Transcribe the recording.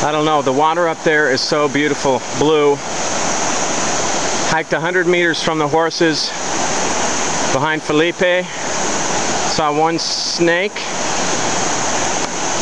I don't know, the water up there is so beautiful, blue. Hiked 100 meters from the horses behind Felipe. Saw one snake